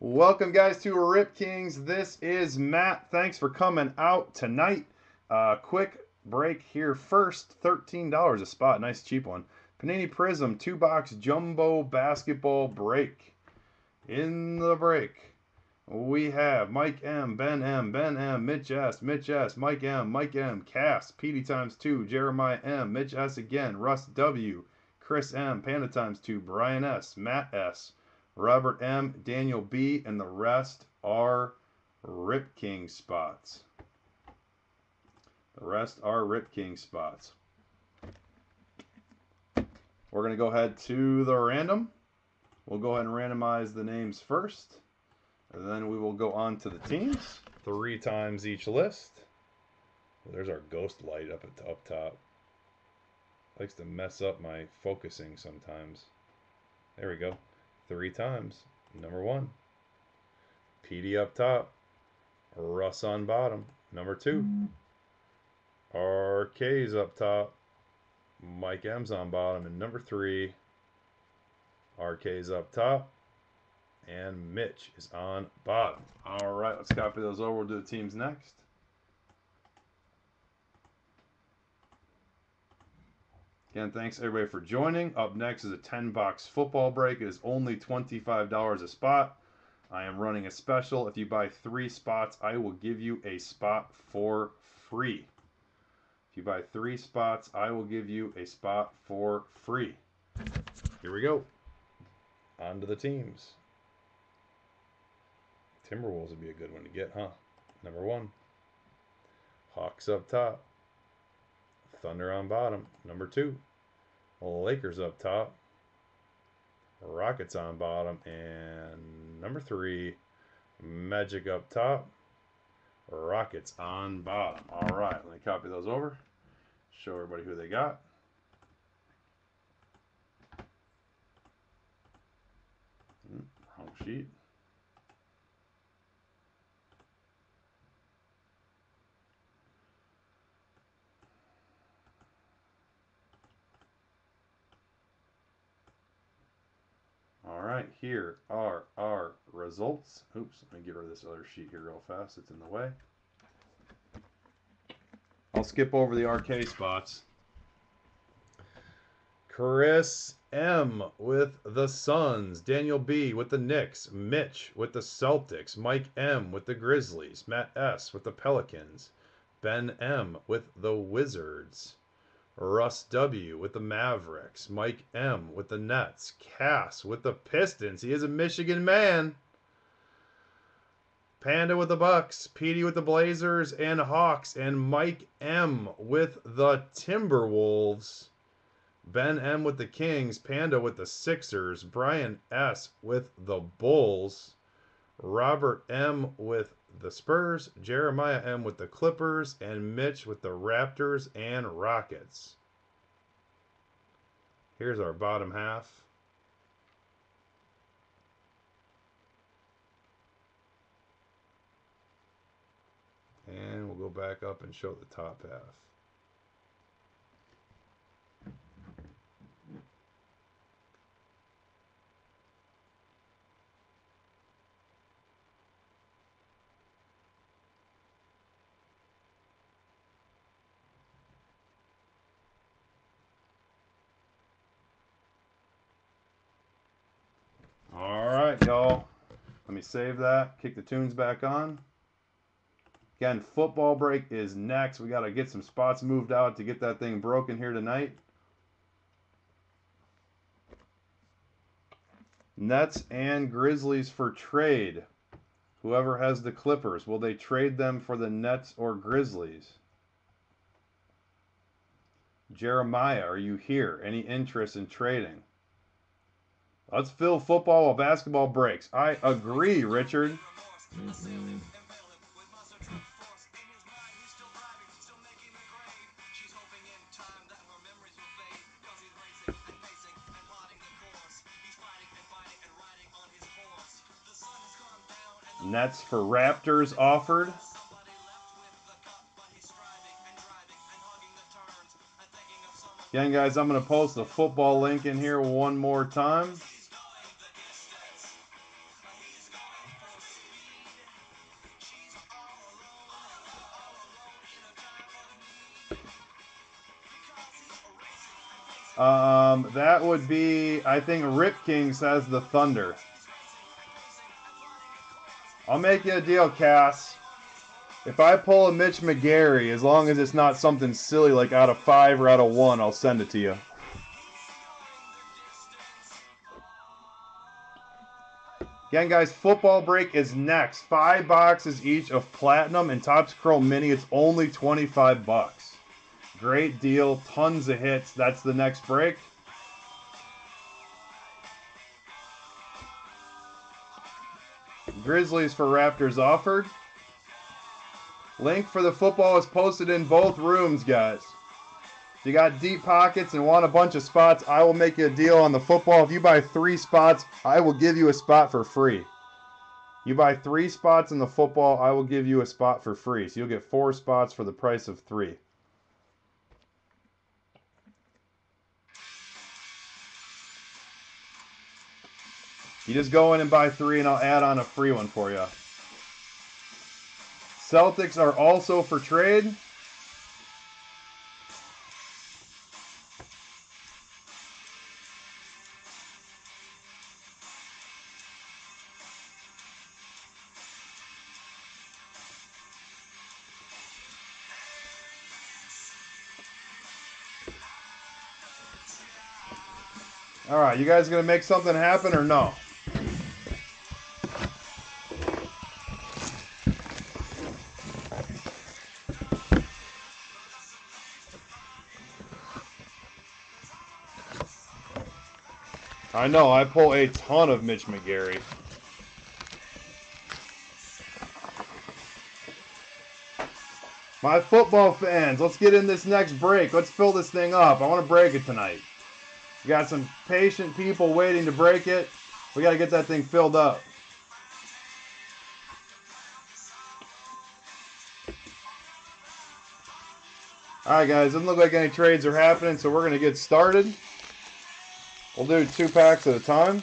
Welcome, guys, to Rip Kings. This is Matt. Thanks for coming out tonight. Uh, quick break here first $13 a spot. Nice, cheap one. Panini Prizm, two box jumbo basketball break. In the break, we have Mike M, Ben M, Ben M, Mitch S, Mitch S, Mike M, Mike M, Cass, PD times two, Jeremiah M, Mitch S again, Russ W, Chris M, Panda times two, Brian S, Matt S, Robert M, Daniel B, and the rest are Rip King spots. The rest are Rip King spots. We're going to go ahead to the random. We'll go ahead and randomize the names first. And then we will go on to the teams. Three times each list. There's our ghost light up at up top. Likes to mess up my focusing sometimes. There we go. Three times. Number one. PD up top. Russ on bottom. Number two. RK's up top. Mike M's on bottom. And number three. RK's up top. And Mitch is on bottom. All right, let's copy those over. We'll do the teams next. Again, thanks everybody for joining. Up next is a 10 box football break. It is only $25 a spot. I am running a special. If you buy three spots, I will give you a spot for free. If you buy three spots, I will give you a spot for free. Here we go. On to the teams. Timberwolves would be a good one to get, huh? Number one. Hawks up top. Thunder on bottom. Number two. Lakers up top. Rockets on bottom. And number three. Magic up top. Rockets on bottom. All right, let me copy those over. Show everybody who they got. Hmm, wrong sheet. All right, here are our results. Oops, let me get rid of this other sheet here real fast. It's in the way. I'll skip over the RK spots. Chris M with the Suns, Daniel B with the Knicks, Mitch with the Celtics, Mike M with the Grizzlies, Matt S with the Pelicans, Ben M with the Wizards. Russ W with the Mavericks, Mike M with the Nets, Cass with the Pistons. He is a Michigan man. Panda with the Bucks, Petey with the Blazers and Hawks, and Mike M with the Timberwolves. Ben M with the Kings, Panda with the Sixers, Brian S with the Bulls, Robert M with the Spurs, Jeremiah M with the Clippers, and Mitch with the Raptors and Rockets. Here's our bottom half. And we'll go back up and show the top half. All right, y'all. Let me save that. Kick the tunes back on. Again, football break is next. We got to get some spots moved out to get that thing broken here tonight. Nets and Grizzlies for trade. Whoever has the Clippers, will they trade them for the Nets or Grizzlies? Jeremiah, are you here? Any interest in trading? Let's fill football while basketball breaks. I agree, Richard. Nets for Raptors offered. Again, guys, I'm going to post the football link in here one more time. Um, that would be, I think Rip King says the Thunder. I'll make you a deal, Cass. If I pull a Mitch McGary, as long as it's not something silly like out of five or out of one, I'll send it to you. Again, guys, football break is next. Five boxes each of platinum and Topps Chrome Mini. It's only 25 bucks. Great deal, tons of hits. That's the next break. Grizzlies for Raptors offered. Link for the football is posted in both rooms, guys. If you got deep pockets and want a bunch of spots, I will make you a deal on the football. If you buy three spots, I will give you a spot for free. You buy three spots in the football, I will give you a spot for free. So you'll get four spots for the price of three. You just go in and buy three, and I'll add on a free one for you. Celtics are also for trade. All right, you guys gonna make something happen or no? I know, I pull a ton of Mitch McGary. My football fans, let's get in this next break. Let's fill this thing up. I want to break it tonight. We got some patient people waiting to break it. We got to get that thing filled up. All right, guys, doesn't look like any trades are happening, so we're going to get started. We'll do two packs at a time.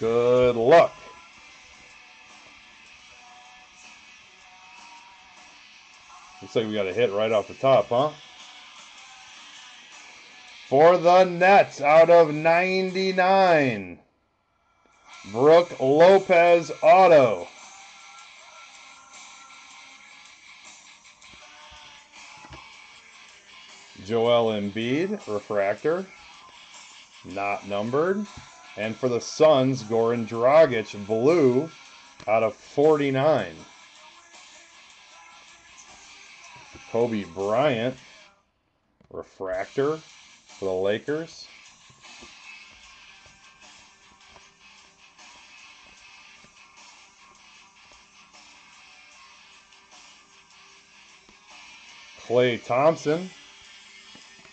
Good luck. Looks like we got a hit right off the top, huh? For the Nets out of 99. Brook Lopez auto. Joel Embiid, refractor, not numbered. And for the Suns, Goran Dragic, blue, out of 49. Kobe Bryant, refractor for the Lakers. Klay Thompson,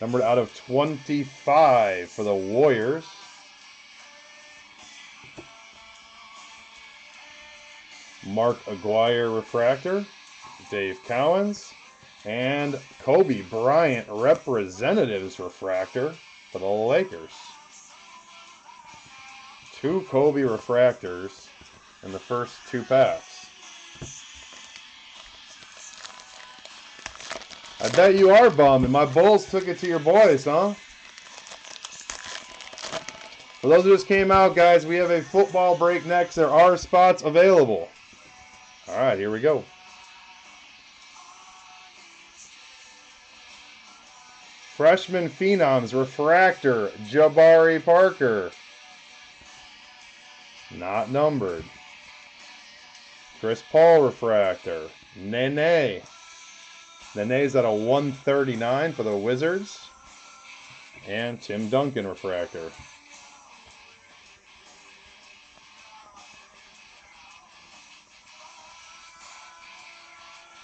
numbered out of 25 for the Warriors. Mark Aguirre refractor, Dave Cowens, and Kobe Bryant representatives refractor for the Lakers. Two Kobe refractors in the first two packs. I bet you are bummed. My Bulls took it to your boys, huh? For those who just came out, guys, we have a football break next. There are spots available. All right, here we go. Freshman Phenoms Refractor, Jabari Parker. Not numbered. Chris Paul Refractor, Nene. Nene's at a 139 for the Wizards. And Tim Duncan refractor.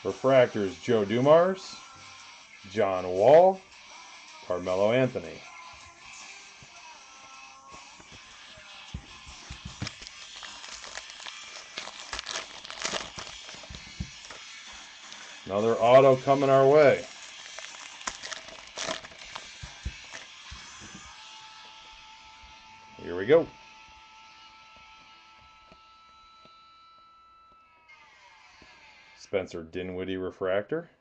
Refractors Joe Dumars, John Wall, Carmelo Anthony. Another auto coming our way. Here we go. Spencer Dinwiddie refractor.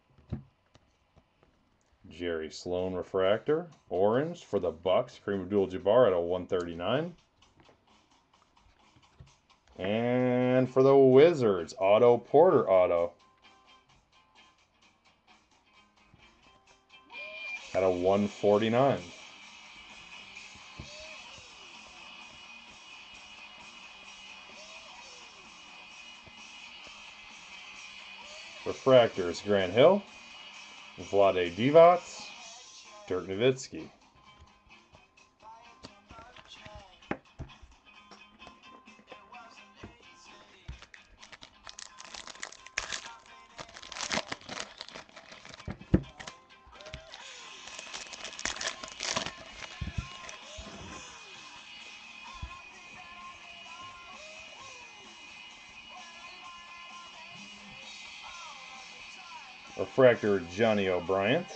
Jerry Sloan refractor. Orange for the Bucks. Kareem Abdul-Jabbar at a 139. And for the Wizards, Otto Porter auto. At a 149. Refractors, Grant Hill, Vlade Divac, Dirk Nowitzki. Refractor Johnny O'Bryant.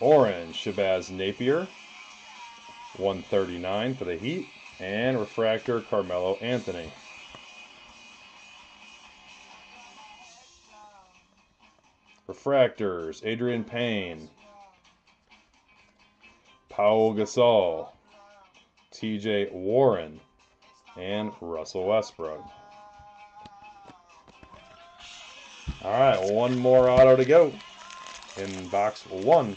Orange Shabazz Napier. 139 for the Heat. And Refractor Carmelo Anthony. Refractors Adreian Payne. Paul Gasol. TJ Warren. And Russell Westbrook. All right, one more auto to go in box one.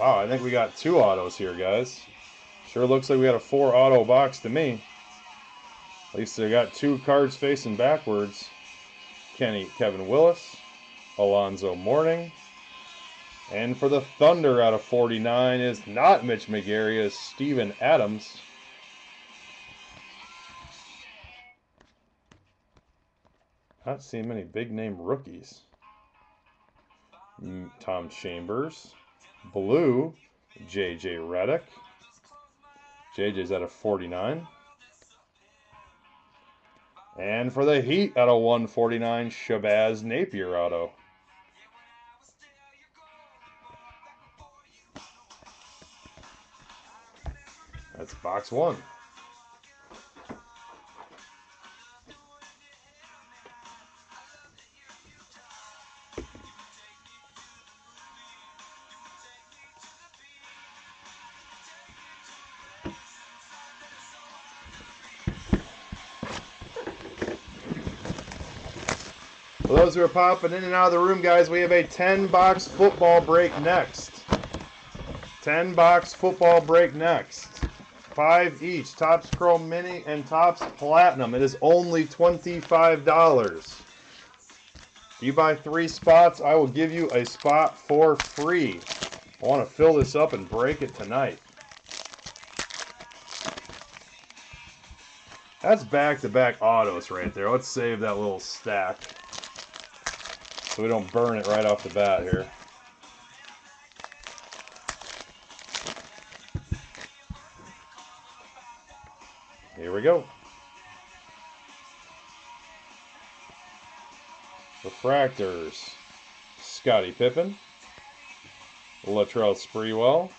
Wow, I think we got two autos here, guys. Sure looks like we got a four auto box to me. At least they got two cards facing backwards. Kenny, Kevin Willis, Alonzo Mourning, and for the Thunder out of 49 is not Mitch McGary, is Steven Adams. Not seeing many big name rookies. Mm, Tom Chambers. Blue, JJ Redick. JJ's out of 49. And for the Heat out of 149, Shabazz Napier auto. That's box one. Those who are popping in and out of the room, guys, we have a 10 box football break next. 10 box football break next five each. Topps Chrome Mini and Topps Platinum. It is only $25. If you buy three spots, I will give you a spot for free. I want to fill this up and break it tonight. That's back-to-back -back autos right there. Let's save that little stack so we don't burn it right off the bat here. We go. Refractors. Scottie Pippen. Latrell Sprewell.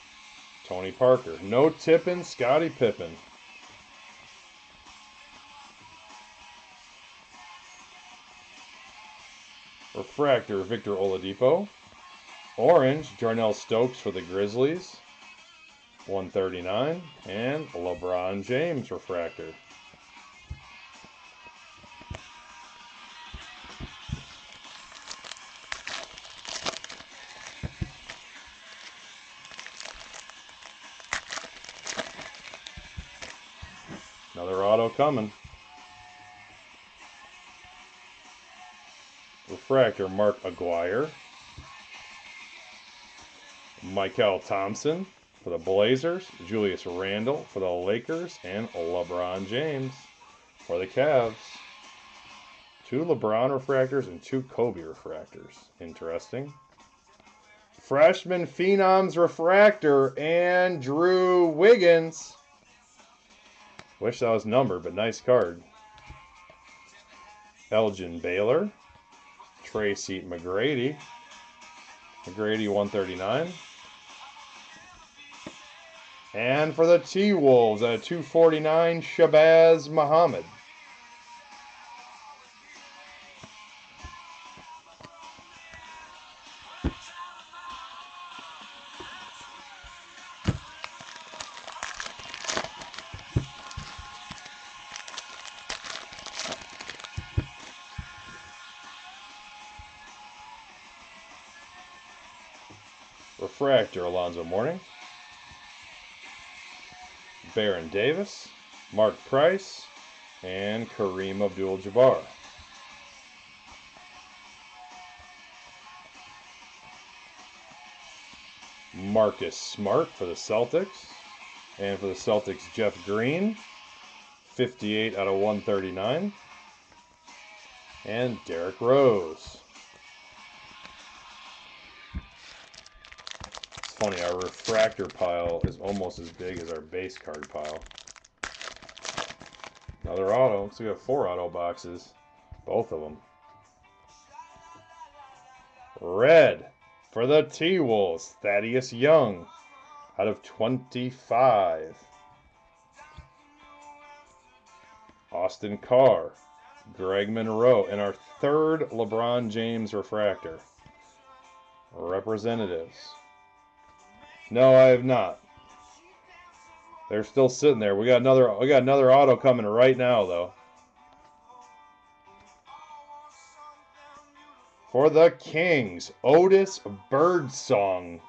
Tony Parker. No tipping, Scottie Pippen. Refractor, Victor Oladipo. Orange, Jarnell Stokes for the Grizzlies. 139, and LeBron James refractor. Another auto coming. Refractor, Mark Aguirre. Mychal Thompson for the Blazers, Julius Randle for the Lakers, and LeBron James for the Cavs. Two LeBron refractors and two Kobe refractors. Interesting. Freshman Phenoms refractor Andrew Wiggins. Wish that was numbered, but nice card. Elgin Baylor. Tracy McGrady. McGrady 139. And for the T Wolves, a 249 Shabazz Muhammad. Refractor, Alonzo Mourning. Baron Davis, Mark Price, and Kareem Abdul-Jabbar. Marcus Smart for the Celtics. And for the Celtics, Jeff Green, 58 out of 139. And Derrick Rose. Funny, our refractor pile is almost as big as our base card pile. Another auto. Like we have four auto boxes. Both of them. Red for the T-Wolves. Thaddeus Young out of 25. Austin Carr. Greg Monroe. And our third LeBron James refractor. Representatives. No, I have not. They're still sitting there. We got another we got another auto coming right now though. For the Kings, Otis Birdsong.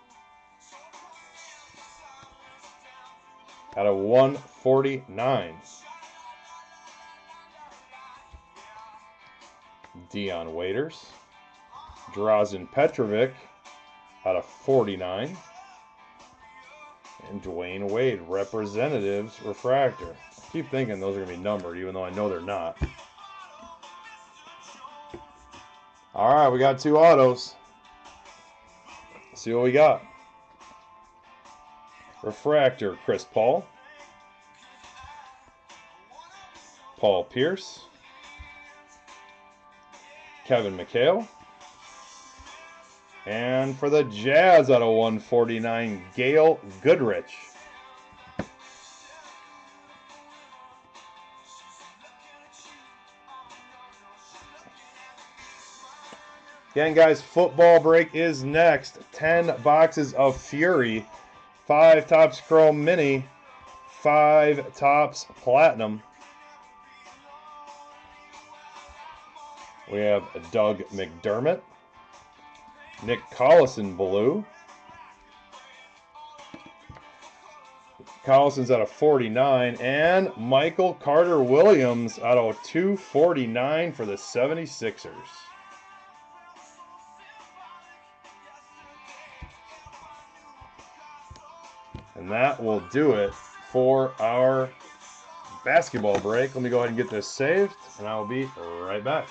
Out of 149. Dion Waiters. Drazen Petrovic out of 49 and Dwyane Wade, Representatives Refractor. Keep thinking those are going to be numbered, even though I know they're not. All right, we got two autos. Let's see what we got. Refractor, Chris Paul. Paul Pierce. Kevin McHale. And for the Jazz out of 149, Gail Goodrich. Again, guys, football break is next. 10 boxes of Fury, 5 Topps Chrome Mini, 5 Topps Platinum. We have Doug McDermott. Nick Collison blue. Collison's out of 49. And Michael Carter Williams out of 249 for the 76ers. And that will do it for our basketball break. Let me go ahead and get this saved, and I will be right back.